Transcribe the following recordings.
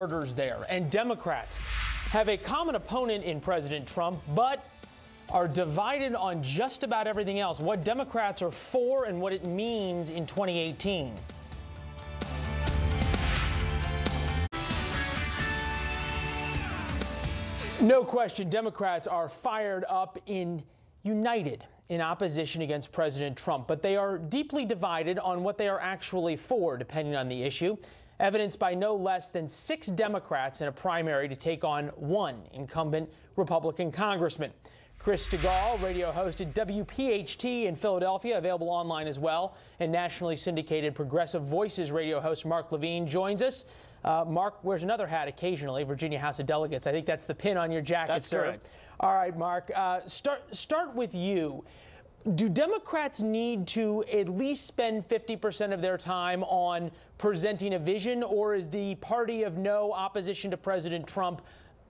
voters there. And Democrats have a common opponent in President Trump, but are divided on just about everything else. What Democrats are for and what it means in 2018. No question, Democrats are fired up in united in opposition against President Trump, but they are deeply divided on what they are actually for, depending on the issue. Evidenced by no less than six Democrats in a primary to take on one incumbent Republican congressman. Chris Stigall, radio hosted WPHT in Philadelphia, available online as well. And nationally syndicated Progressive Voices radio host Mark Levine joins us. Uh, Mark wears another hat occasionally, Virginia House of Delegates. I think that's the pin on your jacket, that's sir. Correct. All right, Mark. Uh, start start with you. Do Democrats need to at least spend 50% of their time on presenting a vision, or is the party of no opposition to President Trump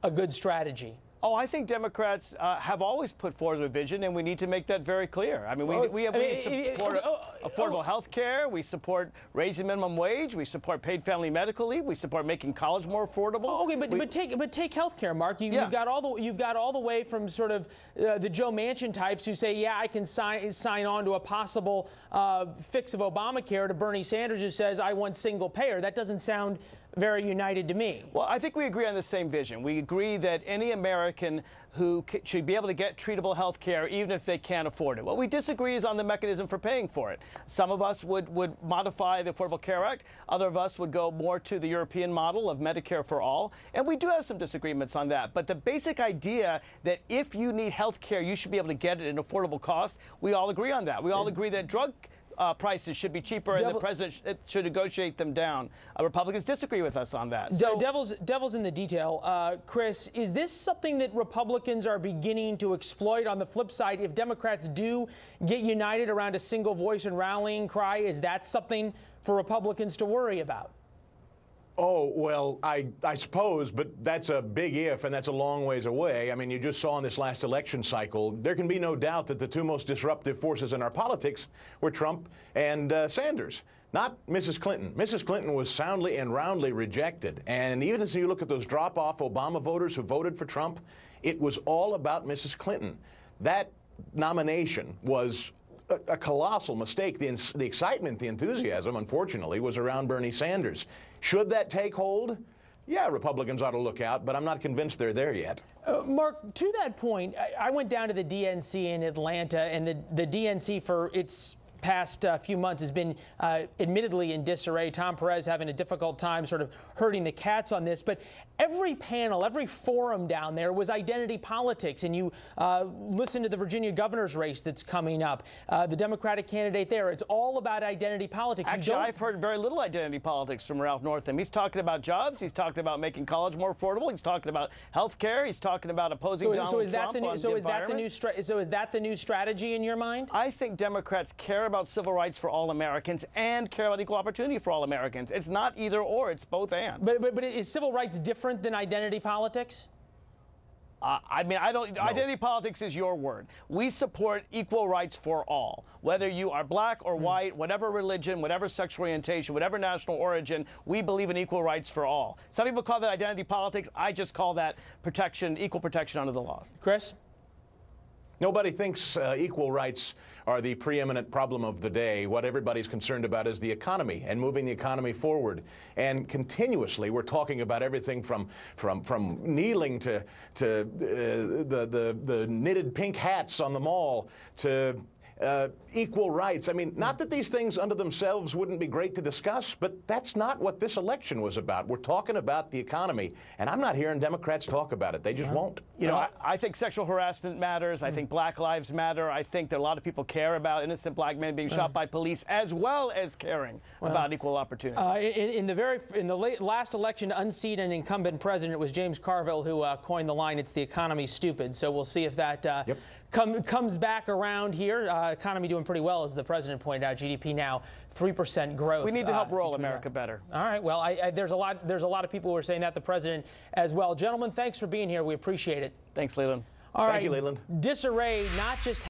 a good strategy? Oh, I think Democrats uh, have always put forward a vision, and we need to make that very clear. I mean, we, we, have, we support oh, oh, affordable oh. health care. We support raising minimum wage. We support paid family medical leave. We support making college more affordable. Okay, but, we, but take but take health care, Mark. You, have got all the you've got all the way from sort of uh, the Joe Manchin types who say, yeah, I can sign sign on to a possible uh, fix of Obamacare, to Bernie Sanders who says I want single payer. That doesn't sound very united to me. Well, I think we agree on the same vision. We agree that any American who should be able to get treatable health care even if they can't afford it. What we disagree is on the mechanism for paying for it. Some of us would, would modify the Affordable Care Act. Other of us would go more to the European model of Medicare for all. And we do have some disagreements on that. But the basic idea that if you need health care, you should be able to get it at an affordable cost, we all agree on that. We all agree that drug uh, prices should be cheaper, Devil and the president sh should negotiate them down. Uh, Republicans disagree with us on that. So, devil's devil's in the detail. Uh, Chris, is this something that Republicans are beginning to exploit? On the flip side, if Democrats do get united around a single voice and rallying cry, is that something for Republicans to worry about? Oh, well, I, I suppose, but that's a big if, and that's a long ways away. I mean, you just saw in this last election cycle, there can be no doubt that the two most disruptive forces in our politics were Trump and uh, Sanders, not Mrs. Clinton. Mrs. Clinton was soundly and roundly rejected. And even as you look at those drop off Obama voters who voted for Trump, it was all about Mrs. Clinton. That nomination was a, a colossal mistake. The, the excitement, the enthusiasm, unfortunately, was around Bernie Sanders. Should that take hold? Yeah, Republicans ought to look out, but I'm not convinced they're there yet. Uh, Mark, to that point, I, I, went down to the DNC in Atlanta, and the, the DNC, for its past uh, few months has been uh, admittedly in disarray. Tom Perez having a difficult time sort of hurting the cats on this. But every panel, every forum down there was identity politics. And you uh, listen to the Virginia governor's race that's coming up, uh, the Democratic candidate there. It's all about identity politics. Actually, I've heard very little identity politics from Ralph Northam. He's talking about jobs. He's talking about making college more affordable. He's talking about health care. He's talking about opposing so, Donald so is Trump that the new, so is that the new so is that the new strategy in your mind? I think Democrats care about civil rights for all Americans and care about equal opportunity for all Americans. It's not either or, it's both and. But, but, but is civil rights different than identity politics? Uh, I mean, I don't. No. Identity politics is your word. We support equal rights for all, whether you are black or mm. white, whatever religion, whatever sexual orientation, whatever national origin. We believe in equal rights for all. Some people call that identity politics. I just call that protection, equal protection under the laws. Chris. Nobody thinks uh, equal rights are the preeminent problem of the day. What everybody's concerned about is the economy and moving the economy forward. And continuously, we're talking about everything from from from kneeling to to uh, the, the the knitted pink hats on the mall to uh, equal rights. I mean, not that these things unto themselves wouldn't be great to discuss, but that's not what this election was about. We're talking about the economy, and I'm not hearing Democrats talk about it. They just won't. You know, I, I think sexual harassment matters. I think Black Lives Matter. I think that a lot of people care about innocent black men being shot by police, as well as caring well, about equal opportunity. Uh, in, in, the very in the late, last election to unseat an incumbent president, it was James Carville who uh, coined the line, "It's the economy, stupid." So we'll see if that uh, yep. Come, comes back around here. Uh, economy doing pretty well, as the president pointed out. GDP now 3% growth. We need to help uh, roll America better. All right. Well, I, I, there's a lot. There's a lot of people who are saying that. The president as well. Gentlemen, thanks for being here. We appreciate it. Thanks, Leland. All Thank right. you, Leland. Disarray not just